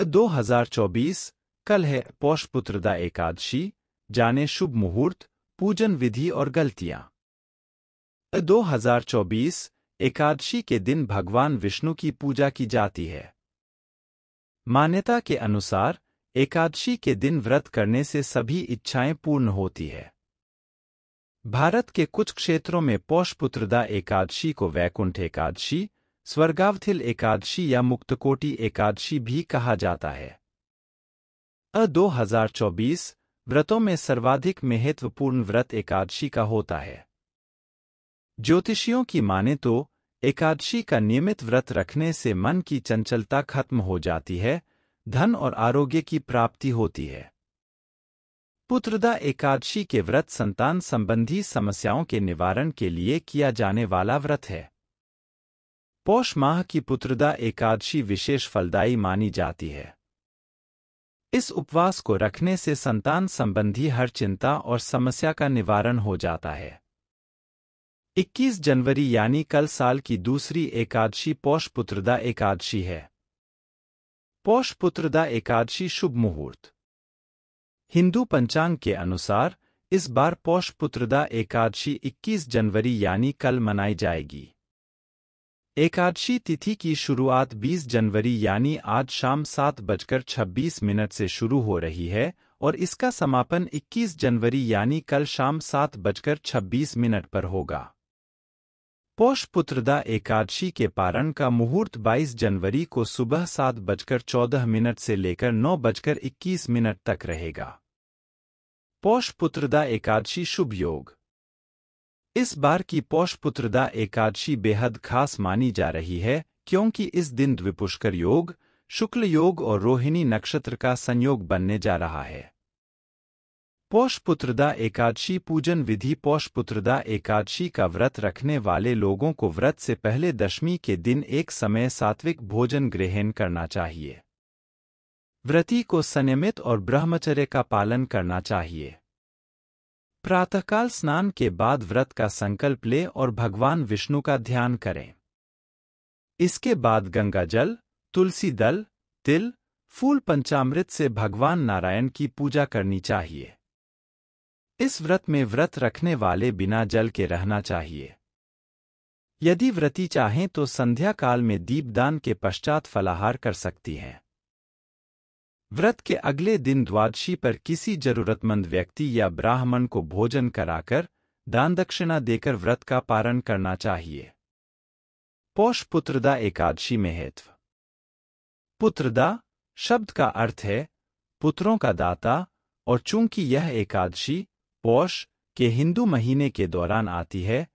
2024 कल है पौष पुत्रदा एकादशी, जाने शुभ मुहूर्त, पूजन विधि और गलतियाँ। 2024 एकादशी के दिन भगवान विष्णु की पूजा की जाती है। मान्यता के अनुसार, एकादशी के दिन व्रत करने से सभी इच्छाएँ पूर्ण होती है। भारत के कुछ क्षेत्रों में पौष पुत्रदा एकादशी को वैकुंठ एकादशी स्वर्गावथिल एकादशी या मुक्तकोटि एकादशी भी कहा जाता है। अ 2024 व्रतों में सर्वाधिक महत्वपूर्ण व्रत एकादशी का होता है। ज्योतिषियों की माने तो एकादशी का नियमित व्रत रखने से मन की चंचलता खत्म हो जाती है, धन और आरोग्य की प्राप्ति होती है। पुत्रदा एकादशी के व्रत संतान संबंधी समस्याओं के निवारण के लिए किया जाने वाला व्रत है। पौष माह की पुत्रदा एकादशी विशेष फलदायी मानी जाती है। इस उपवास को रखने से संतान संबंधी हर चिंता और समस्या का निवारण हो जाता है। 21 जनवरी यानी कल साल की दूसरी एकादशी पौष पुत्रदा एकादशी है। पौष पुत्रदा एकादशी शुभ मुहूर्त। हिंदू पंचांग के अनुसार इस बार पौष पुत्रदा एकादशी 21 जनवरी यानी कल मनाई जाएगी। एकादशी तिथि की शुरुआत 20 जनवरी यानी आज शाम सात बजकर छब्बीस मिनट से शुरू हो रही है और इसका समापन 21 जनवरी यानी कल शाम सात बजकर छब्बीस मिनट पर होगा। पौष पुत्रदा एकादशी के पारण का मुहूर्त 22 जनवरी को सुबह सात बजकर चौदह मिनट से लेकर नौ बजकर इक्कीस मिनट तक रहेगा। पौष पुत्रदा एकादशी शुभ योग। इस बार की पौष पुत्रदा एकादशी बेहद खास मानी जा रही है, क्योंकि इस दिन द्विपुष्कर योग, शुक्ल योग और रोहिणी नक्षत्र का संयोग बनने जा रहा है। पौष पुत्रदा एकादशी पूजन विधि पौष पुत्रदा एकादशी का व्रत रखने वाले लोगों को व्रत से पहले दशमी के दिन एक समय सात्विक भोजन ग्रहण करना चाहिए। व्रती को संयमित और ब्रह्मचर्य का पालन करना चाहिए। प्रातःकाल स्नान के बाद व्रत का संकल्प ले और भगवान विष्णु का ध्यान करें। इसके बाद गंगा जल, तुलसी दल, तिल, फूल पंचामृत से भगवान नारायण की पूजा करनी चाहिए। इस व्रत में व्रत रखने वाले बिना जल के रहना चाहिए। यदि व्रती चाहें तो संध्या काल में दीपदान के पश्चात फलाहार कर सकती हैं। व्रत के अगले दिन द्वादशी पर किसी जरूरतमंद व्यक्ति या ब्राह्मण को भोजन कराकर दान दक्षिणा देकर व्रत का पारण करना चाहिए। पौष पुत्रदा एकादशी महत्व पुत्रदा शब्द का अर्थ है पुत्रों का दाता और चूँकि यह एकादशी पौष के हिंदू महीने के दौरान आती है,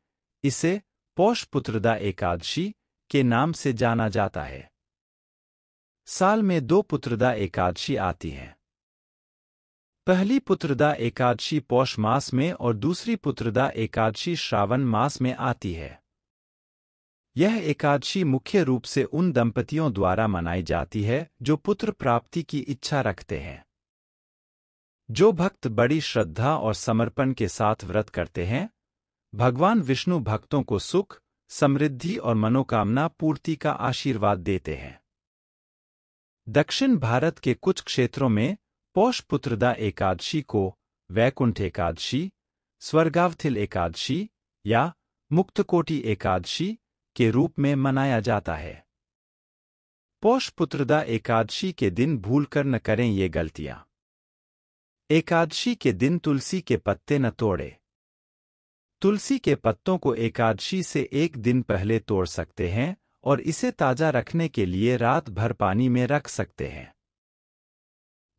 इसे पौष पुत्रदा एकादशी के नाम से जाना जाता है। साल में दो पुत्रदा एकादशी आती है। पहली पुत्रदा एकादशी पौष मास में और दूसरी पुत्रदा एकादशी श्रावण मास में आती है। यह एकादशी मुख्य रूप से उन दंपतियों द्वारा मनाई जाती है जो पुत्र प्राप्ति की इच्छा रखते हैं। जो भक्त बड़ी श्रद्धा और समर्पण के साथ व्रत करते हैं, भगवान विष्णु भक्तों को सुख, समृद्धि और मनोकामना पूर्ति का आशीर्वाद देते हैं। दक्षिण भारत के कुछ क्षेत्रों में पौष पुत्रदा एकादशी को वैकुंठ एकादशी, स्वर्गावथिल एकादशी या मुक्तकोटि एकादशी के रूप में मनाया जाता है। पौष पुत्रदा एकादशी के दिन भूलकर न करें ये गलतियाँ। एकादशी के दिन तुलसी के पत्ते न तोड़े। तुलसी के पत्तों को एकादशी से एक दिन पहले तोड़ सकते हैं और इसे ताज़ा रखने के लिए रात भर पानी में रख सकते हैं।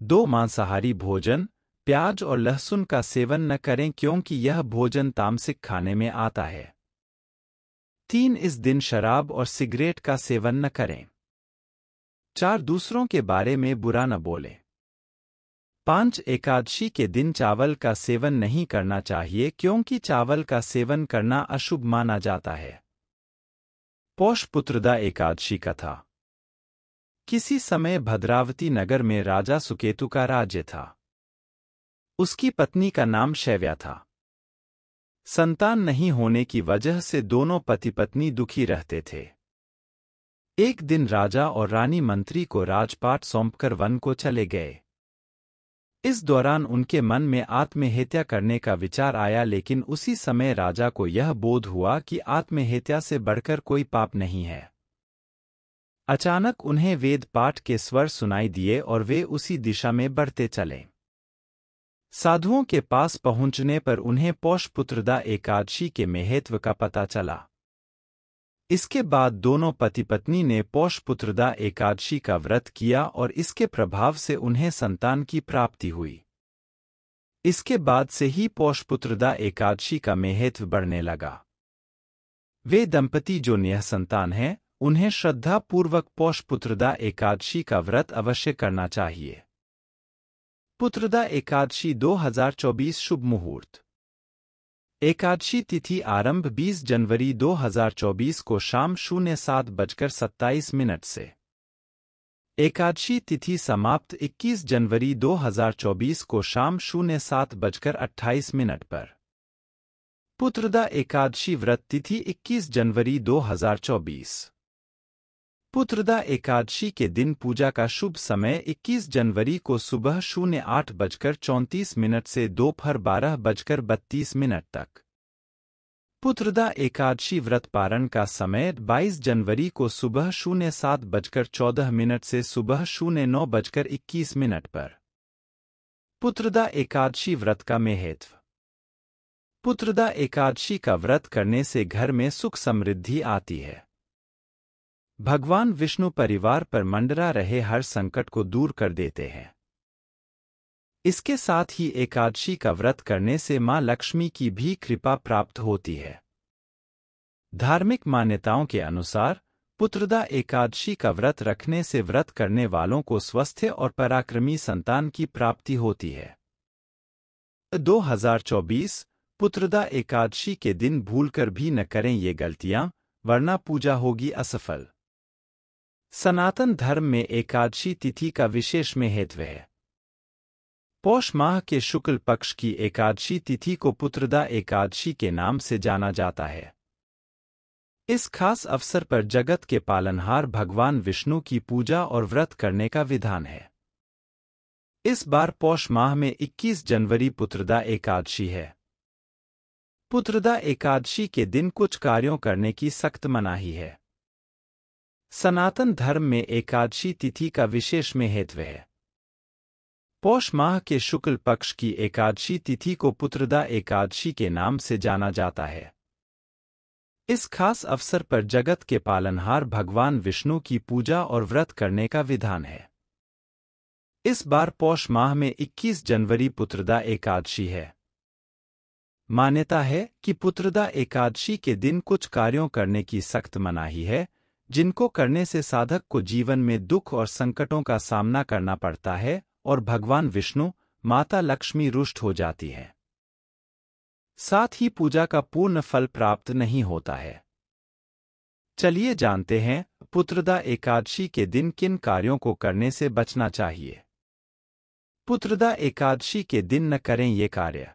दो मांसाहारी भोजन, प्याज और लहसुन का सेवन न करें क्योंकि यह भोजन तामसिक खाने में आता है। तीन, इस दिन शराब और सिगरेट का सेवन न करें। चार, दूसरों के बारे में बुरा न बोलें। पाँच, एकादशी के दिन चावल का सेवन नहीं करना चाहिए क्योंकि चावल का सेवन करना अशुभ माना जाता है। पौष पुत्रदा एकादशी कथा। किसी समय भद्रावती नगर में राजा सुकेतु का राज्य था। उसकी पत्नी का नाम शैव्या था। संतान नहीं होने की वजह से दोनों पति पत्नी दुखी रहते थे। एक दिन राजा और रानी मंत्री को राजपाट सौंपकर वन को चले गए। इस दौरान उनके मन में आत्महत्या करने का विचार आया, लेकिन उसी समय राजा को यह बोध हुआ कि आत्महत्या से बढ़कर कोई पाप नहीं है। अचानक उन्हें वेद पाठ के स्वर सुनाई दिए और वे उसी दिशा में बढ़ते चले। साधुओं के पास पहुँचने पर उन्हें पौषपुत्रदा एकादशी के महत्व का पता चला। इसके बाद दोनों पति पत्नी ने पौषपुत्रदा एकादशी का व्रत किया और इसके प्रभाव से उन्हें संतान की प्राप्ति हुई। इसके बाद से ही पौषपुत्रदा एकादशी का महत्व बढ़ने लगा। वे दंपति जो न्यह संतान हैं, उन्हें श्रद्धापूर्वक पौषपुत्रदा एकादशी का व्रत अवश्य करना चाहिए। पुत्रदा एकादशी 2024 शुभ मुहूर्त। एकादशी तिथि आरंभ 20 जनवरी 2024 को शाम शून्य सात बजकर सत्ताईस मिनट से। एकादशी तिथि समाप्त 21 जनवरी 2024 को शाम शून्य सात बजकर अट्ठाईस मिनट पर। पुत्रदा एकादशी व्रत तिथि 21 जनवरी 2024 पुत्रदा एकादशी के दिन पूजा का शुभ समय 21 जनवरी को सुबह शून्य आठ बजकर चौंतीस मिनट से दोपहर बारह बजकर बत्तीस मिनट तक। पुत्रदा एकादशी व्रत पारण का समय 22 जनवरी को सुबह शून्य सात बजकर चौदह मिनट से सुबह शून्य नौ बजकर इक्कीस मिनट पर। पुत्रदा एकादशी व्रत का महत्व। पुत्रदा एकादशी का व्रत करने से घर में सुख समृद्धि आती है। भगवान विष्णु परिवार पर मंडरा रहे हर संकट को दूर कर देते हैं। इसके साथ ही एकादशी का व्रत करने से माँ लक्ष्मी की भी कृपा प्राप्त होती है। धार्मिक मान्यताओं के अनुसार, पुत्रदा एकादशी का व्रत रखने से व्रत करने वालों को स्वस्थ और पराक्रमी संतान की प्राप्ति होती है। 2024 पुत्रदा एकादशी के दिन भूलकर भी न करें ये गलतियाँ, वरना पूजा होगी असफल। सनातन धर्म में एकादशी तिथि का विशेष महत्व है। पौष माह के शुक्ल पक्ष की एकादशी तिथि को पुत्रदा एकादशी के नाम से जाना जाता है। इस खास अवसर पर जगत के पालनहार भगवान विष्णु की पूजा और व्रत करने का विधान है। इस बार पौष माह में 21 जनवरी पुत्रदा एकादशी है। पुत्रदा एकादशी के दिन कुछ कार्यों करने की सख्त मनाही है। सनातन धर्म में एकादशी तिथि का विशेष महत्व है। पौष माह के शुक्ल पक्ष की एकादशी तिथि को पुत्रदा एकादशी के नाम से जाना जाता है। इस खास अवसर पर जगत के पालनहार भगवान विष्णु की पूजा और व्रत करने का विधान है। इस बार पौष माह में 21 जनवरी पुत्रदा एकादशी है। मान्यता है कि पुत्रदा एकादशी के दिन कुछ कार्यों करने की सख्त मनाही है जिनको करने से साधक को जीवन में दुख और संकटों का सामना करना पड़ता है और भगवान विष्णु, माता लक्ष्मी रुष्ट हो जाती है। साथ ही पूजा का पूर्ण फल प्राप्त नहीं होता है। चलिए जानते हैं, पुत्रदा एकादशी के दिन किन कार्यों को करने से बचना चाहिए। पुत्रदा एकादशी के दिन न करें ये कार्य।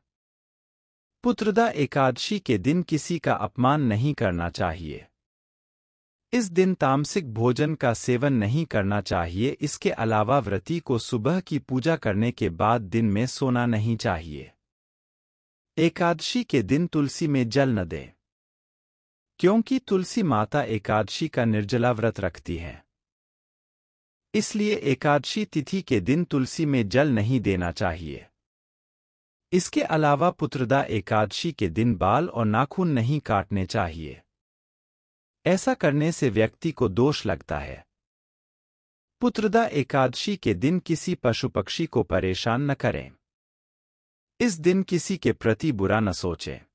पुत्रदा एकादशी के दिन किसी का अपमान नहीं करना चाहिए। इस दिन तामसिक भोजन का सेवन नहीं करना चाहिए, इसके अलावा व्रती को सुबह की पूजा करने के बाद दिन में सोना नहीं चाहिए। एकादशी के दिन तुलसी में जल न दें। क्योंकि तुलसी माता एकादशी का निर्जला व्रत रखती है। इसलिए एकादशी तिथि के दिन तुलसी में जल नहीं देना चाहिए। इसके अलावा पुत्रदा एकादशी के दिन बाल और नाखून नहीं काटने चाहिए। ऐसा करने से व्यक्ति को दोष लगता है। पुत्रदा एकादशी के दिन किसी पशु पक्षी को परेशान न करें। इस दिन किसी के प्रति बुरा न सोचें।